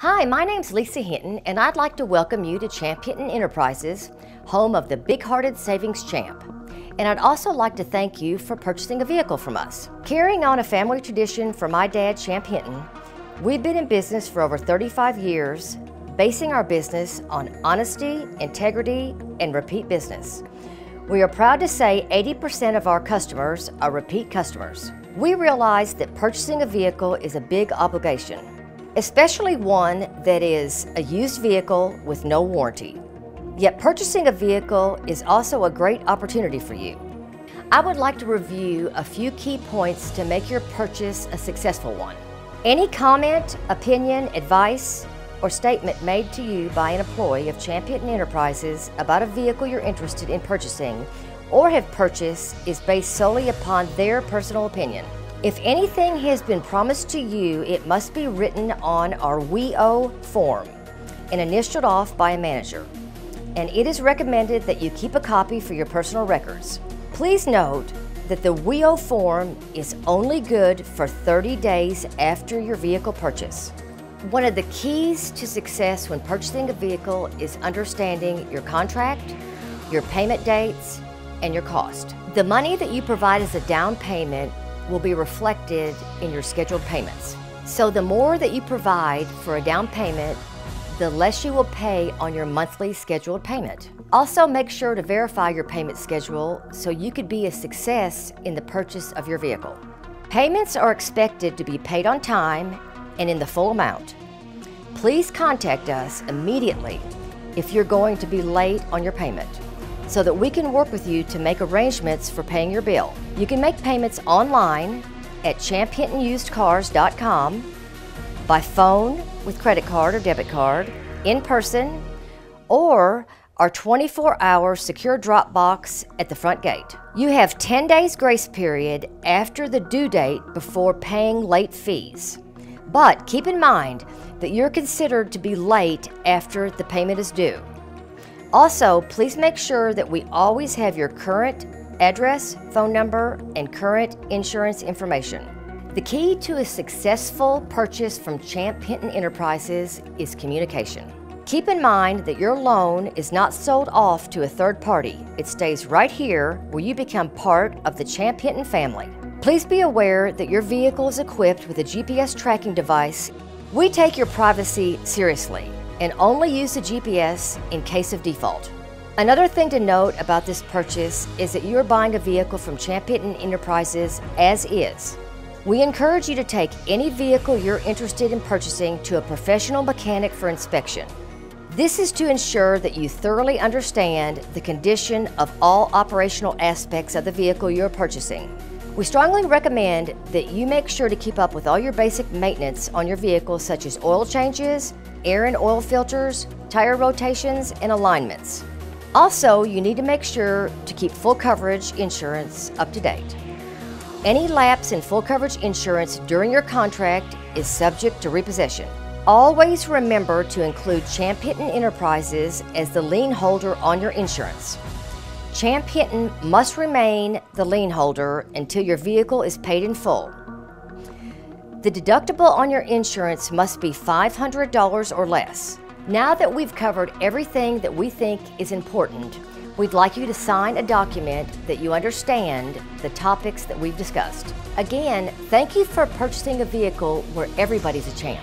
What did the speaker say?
Hi, my name's Lisa Hinton, and I'd like to welcome you to Champ Hinton Enterprises, home of the Big Hearted Savings Champ. And I'd also like to thank you for purchasing a vehicle from us. Carrying on a family tradition from my dad, Champ Hinton, we've been in business for over 35 years, basing our business on honesty, integrity, and repeat business. We are proud to say 80% of our customers are repeat customers. We realize that purchasing a vehicle is a big obligation especially one that is a used vehicle with no warranty. Yet purchasing a vehicle is also a great opportunity for you. I would like to review a few key points to make your purchase a successful one. Any comment, opinion, advice, or statement made to you by an employee of Champ Hinton Enterprises about a vehicle you're interested in purchasing or have purchased is based solely upon their personal opinion. If anything has been promised to you, it must be written on our WEO form and initialed off by a manager. And it is recommended that you keep a copy for your personal records. Please note that the WEO form is only good for 30 days after your vehicle purchase. One of the keys to success when purchasing a vehicle is understanding your contract, your payment dates, and your cost. The money that you provide as a down payment will be reflected in your scheduled payments. So the more that you provide for a down payment, the less you will pay on your monthly scheduled payment. Also make sure to verify your payment schedule so you could be a success in the purchase of your vehicle. Payments are expected to be paid on time and in the full amount. Please contact us immediately if you're going to be late on your payment so that we can work with you to make arrangements for paying your bill. You can make payments online at champhintonusedcars.com, by phone with credit card or debit card, in person, or our 24 hour secure drop box at the front gate. You have 10 days grace period after the due date before paying late fees. But keep in mind that you're considered to be late after the payment is due. Also, please make sure that we always have your current address, phone number, and current insurance information. The key to a successful purchase from Champ Hinton Enterprises is communication. Keep in mind that your loan is not sold off to a third party. It stays right here where you become part of the Champ Hinton family. Please be aware that your vehicle is equipped with a GPS tracking device. We take your privacy seriously and only use the GPS in case of default. Another thing to note about this purchase is that you are buying a vehicle from Champ Hinton Enterprises as is. We encourage you to take any vehicle you're interested in purchasing to a professional mechanic for inspection. This is to ensure that you thoroughly understand the condition of all operational aspects of the vehicle you're purchasing. We strongly recommend that you make sure to keep up with all your basic maintenance on your vehicle such as oil changes, air and oil filters, tire rotations, and alignments. Also, you need to make sure to keep full coverage insurance up to date. Any lapse in full coverage insurance during your contract is subject to repossession. Always remember to include Champ Enterprises as the lien holder on your insurance. Champ Hinton must remain the lien holder until your vehicle is paid in full. The deductible on your insurance must be $500 or less. Now that we've covered everything that we think is important, we'd like you to sign a document that you understand the topics that we've discussed. Again, thank you for purchasing a vehicle where everybody's a champ.